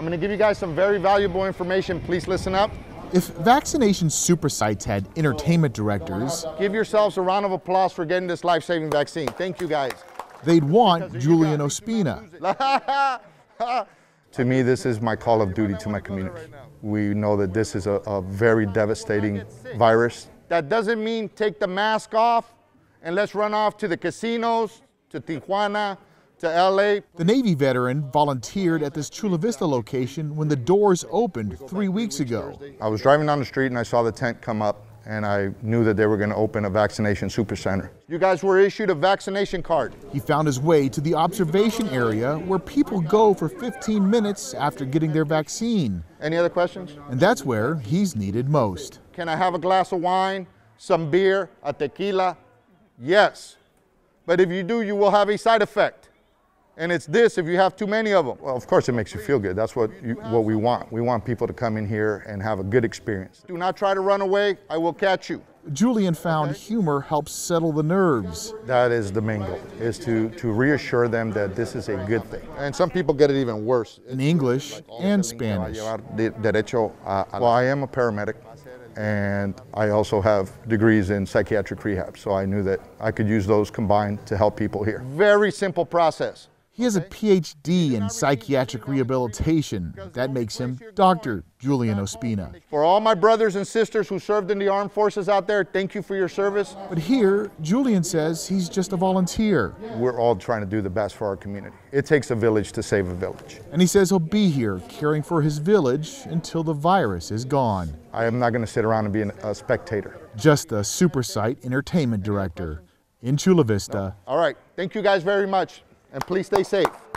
I'm going to give you guys some very valuable information. Please listen up. If vaccination super sites had entertainment directors, Give yourselves a round of applause for getting this life saving vaccine. Thank you guys. they'd want Julian Ospina. To me, this is my call of duty to my community. We know that this is a, a very devastating virus. That doesn't mean take the mask off and let's run off to the casinos, to Tijuana, to LA. The Navy veteran volunteered at this Chula Vista location when the doors opened three weeks ago. I was driving down the street and I saw the tent come up and I knew that they were going to open a vaccination super center. You guys were issued a vaccination card. He found his way to the observation area where people go for 15 minutes after getting their vaccine. Any other questions? And that's where he's needed most. Can I have a glass of wine, some beer, a tequila? Yes. But if you do, you will have a side effect. And it's this if you have too many of them. Well, of course, it makes you feel good. That's what, you, what we want. We want people to come in here and have a good experience. Do not try to run away. I will catch you. Julian found humor helps settle the nerves. That is the main goal, is to, to reassure them that this is a good thing. And some people get it even worse. in English and Spanish. Derecho well, I am a paramedic and I also have degrees in psychiatric rehab, so I knew that I could use those combined to help people here. Very simple process. He has a PhD in psychiatric rehabilitation. That makes him Dr. Julian Ospina. For all my brothers and sisters who served in the armed forces out there, thank you for your service. But here, Julian says he's just a volunteer. We're all trying to do the best for our community. It takes a village to save a village. And he says he'll be here caring for his village until the virus is gone. I am not going to sit around and be a spectator. Just a super site entertainment director in Chula Vista. All right, thank you guys very much, and please stay safe.